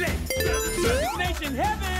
Destination heaven.